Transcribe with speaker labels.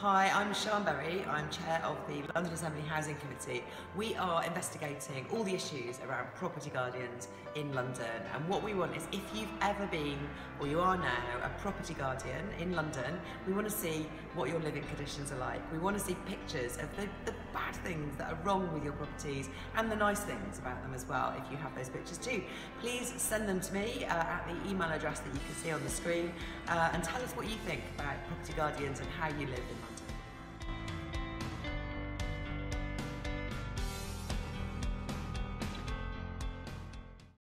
Speaker 1: Hi, I'm Sian Berry. I'm chair of the London Assembly Housing Committee. We are investigating all the issues around property guardians in London. And what we want is if you've ever been, or you are now, a property guardian in London, we want to see what your living conditions are like. We want to see pictures of the, the bad things that are wrong with your properties and the nice things about them as well, if you have those pictures too. Please send them to me uh, at the email address that you can see on the screen uh, and tell us what you think about property guardians and how you live in London.